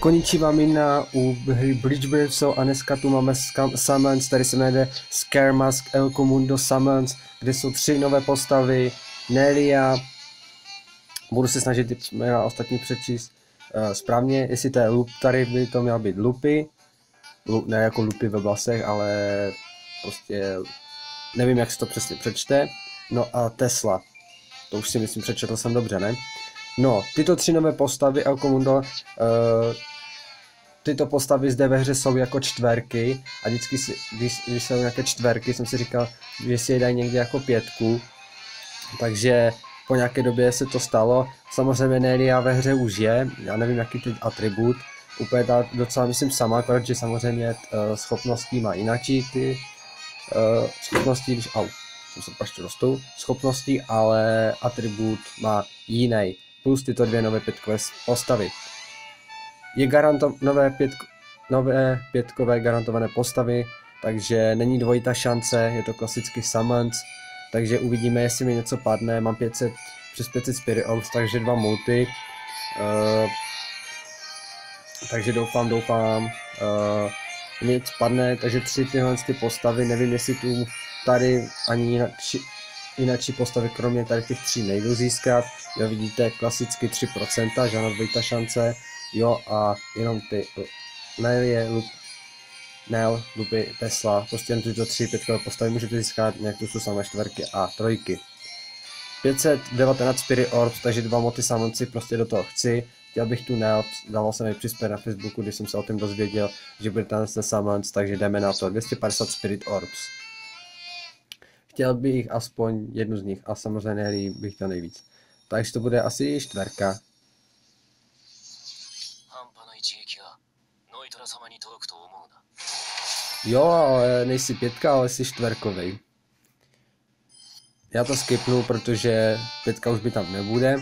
Konnichiwa Mina u hry Bridge Bridge a dneska tu máme Summons, tady se jmenuje Scare Mask El Comundo Summons, kde jsou tři nové postavy, Nelia, budu se snažit jména ostatní přečíst uh, správně, jestli to je loop, tady by to měl být lupy, Lu, ne jako lupy ve vlasech, ale prostě nevím, jak se to přesně přečte, no a Tesla, to už si myslím přečetl jsem dobře, ne? No, tyto tři nové postavy El Comundo, uh, tyto postavy zde ve hře jsou jako čtverky a vždycky, si, když, když jsou nějaké čtverky, jsem si říkal, že si je dají někde jako pětku, takže po nějaké době se to stalo. Samozřejmě Nelia ve hře už je, já nevím jaký teď atribut, úplně ta docela myslím sama, protože samozřejmě uh, schopností má jinačí ty uh, schopnosti, když, au, jsem se paště rostou, schopnosti, ale atribut má jiný plus tyto dvě nové pětkové postavy. Je garanto, nové, pětko, nové pětkové garantované postavy, takže není dvojita šance, je to klasický summons, takže uvidíme, jestli mi něco padne, mám 500, přes 500 Spirit Orbs, takže dva multi, uh, takže doufám, doufám, uh, mi něco padne, takže tři tyhle ty postavy, nevím jestli tu tady ani Jinak postavy kromě tady těch tří nejdu získat. Jo, vidíte, klasicky 3%, žádná dvojita šance. Jo, a jenom ty Nelie, Lup, Nel, Lupy, Tesla, prostě jen tyto tři pětkové postavy můžete získat, nějak tu jsou samé čtverky a trojky. 519 Spirit Orbs, takže dva moty samonci prostě do toho chci. Chtěl bych tu Nel, dával jsem ji přispět na Facebooku, když jsem se o tom dozvěděl, že bude ten Summons, takže jdeme na to. 250 Spirit Orbs chtěl bych aspoň jednu z nich a samozřejmě Nelly bych to nejvíc. Takže to bude asi čtverka. Jo, ale nejsi pětka, ale jsi čtverkovej. Já to skipnu, protože pětka už by tam nebude.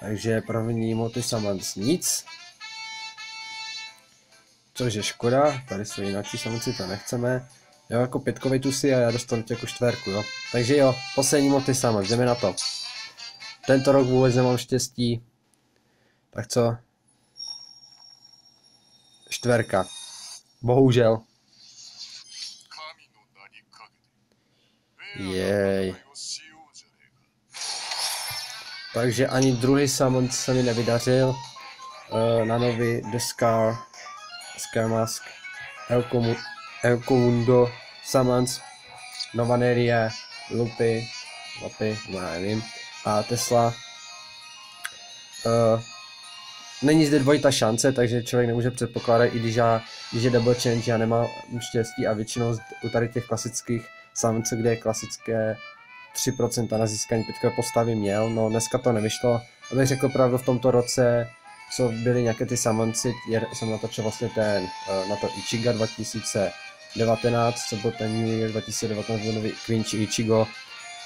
Takže první moty Summons nic. Což je škoda, tady jsou jináčí samoci, to nechceme. Jo, jako pětkový tu si a já dostanu tě jako čtverku, jo. Takže jo, poslední moty sama, jdeme na to. Tento rok vůbec nemám štěstí. Tak co? Čtverka. Bohužel. Jej. Takže ani druhý summon se mi nevydařil. Uh, na nový The Scar, Scar Mask, Elkomu, Elkomundo, Summons, Novanerie, Lupy, Lupy, no já nevím, a Tesla. Uh, není zde dvojita šance, takže člověk nemůže předpokládat, i když, já, když je double change, já nemám štěstí a většinou u tady těch klasických summonců, kde je klasické 3% na získání pětkové postavy měl, no dneska to nevyšlo. Abych řekl pravdu, v tomto roce, co byly nějaké ty summonci, jsem natočil vlastně ten, uh, na to Ichiga 2000, 19, co byl ten New Year 2019, byl nový Quincy Ichigo,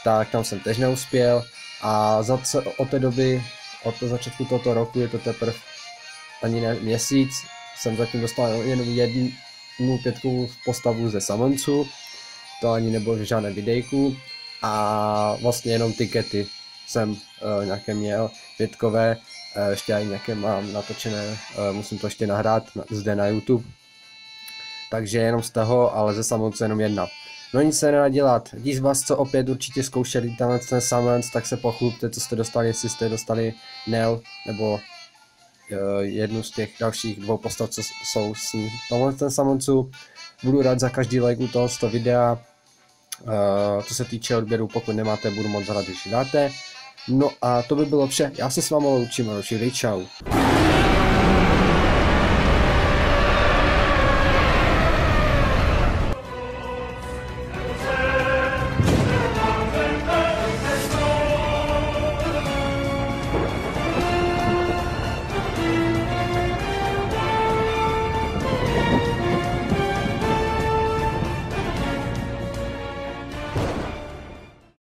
tak tam jsem tež neuspěl. A za od té doby, od toho začátku tohoto roku, je to teprve ani ne měsíc, jsem zatím dostal jenom jednu pětkovou postavu ze Samoncu, to ani nebylo žádné videjku. A vlastně jenom tikety jsem uh, nějaké měl, pětkové, uh, ještě ani nějaké mám natočené, uh, musím to ještě nahrát na, zde na YouTube, takže jenom z toho, ale ze samouce jenom jedna. No nic se nedá dělat. Z vás, co opět určitě zkoušeli tenhle ten summons, tak se pochlupte, co jste dostali, jestli jste dostali Nel, nebo uh, jednu z těch dalších dvou postav, co jsou s ní. Tohle ten summoncu budu rád za každý like u toho, z toho videa. Uh, co se týče odběru, pokud nemáte, budu moc rád, když dáte. No a to by bylo vše. Já se s vámi loučím a čau.